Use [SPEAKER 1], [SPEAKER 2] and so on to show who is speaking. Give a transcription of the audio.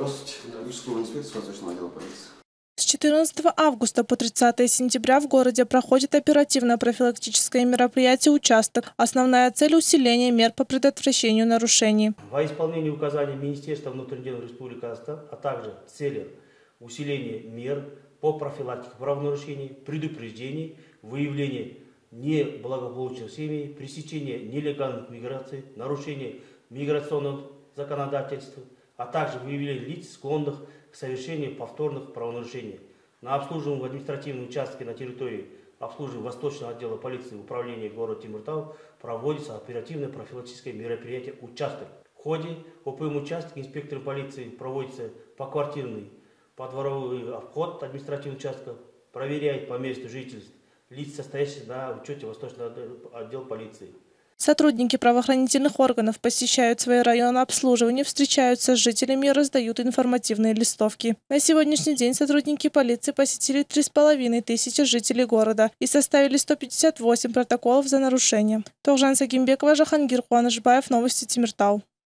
[SPEAKER 1] Здравствуйте. Участковый инспектор Восточного отдела полиции.
[SPEAKER 2] С 14 августа по 30 сентября в городе проходит оперативно-профилактическое мероприятие «Участок». Основная цель – усиление мер по предотвращению нарушений.
[SPEAKER 3] Во исполнение указаний Министерства внутренних дел Республики Казахстан, а также цели усиления мер по профилактике правонарушений, предупреждений, выявления неблагополучных семей, пресечения нелегальных миграций, нарушения миграционного законодательства, а также выявления лиц, склонных к совершению повторных правонарушений. На обслуживаемом административном участке на территории обслуживания Восточного отдела полиции управления города Тимиртау проводится оперативное профилактическое мероприятие «Участок». В ходе ОПМ участка инспекторы полиции проводится поквартирный подворовой обход административного участка, проверяет по месту жительства лиц, состоящих на учете Восточного отдела полиции.
[SPEAKER 2] Сотрудники правоохранительных органов посещают свои районы обслуживания, встречаются с жителями и раздают информативные листовки. На сегодняшний день сотрудники полиции посетили 3,5 тысячи жителей города и составили 158 протоколов за нарушение. Тогжан Сагимбекова, Жахангир Хуанышбаев, Новости Тимиртау.